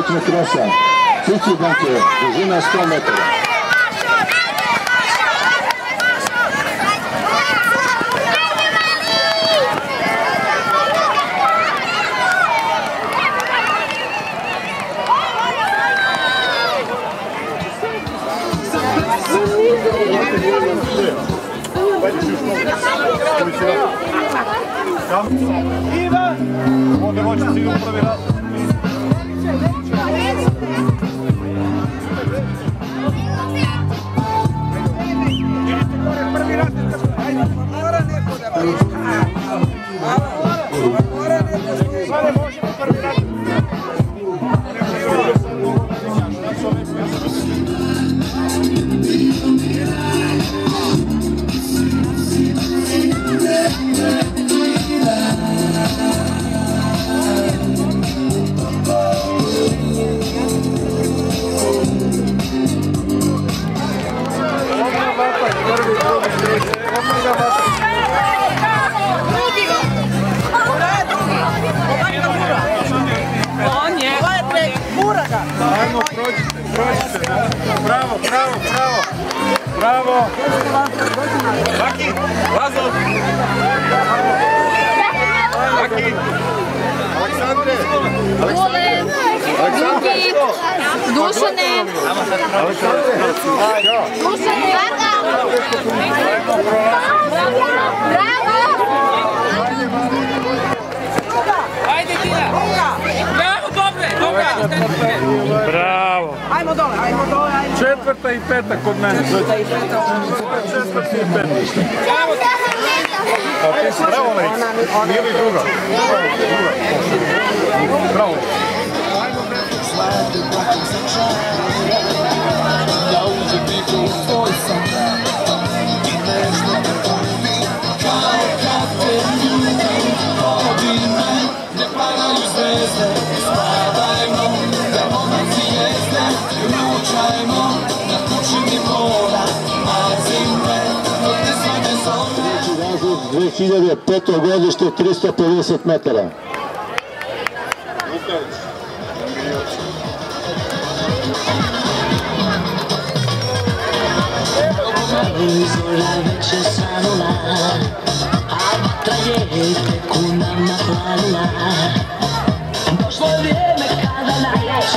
Chodźmy krosa. Przyjdźcie Dankie, drużyna 100 metrów. Ivan! Ovdje moći cilju prvi raz. Ajmo, prođite, prođite. Bravo, bravo, bravo. Bravo. Laki, Lazo. Laki. Aleksandre. Luki, Dušane, Dušane, Bravo! Bravo. Ajmo dole, ajmo dole, ajmo. Četvrta i peta kod mene. Četvrta i peta. Četvrta i peta. Bravo, Lejc. Nije li druga? Bravo. Razlog 2005. godište 350 metara. Izvora već je svanula A vatra je tek u nama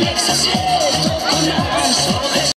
Let's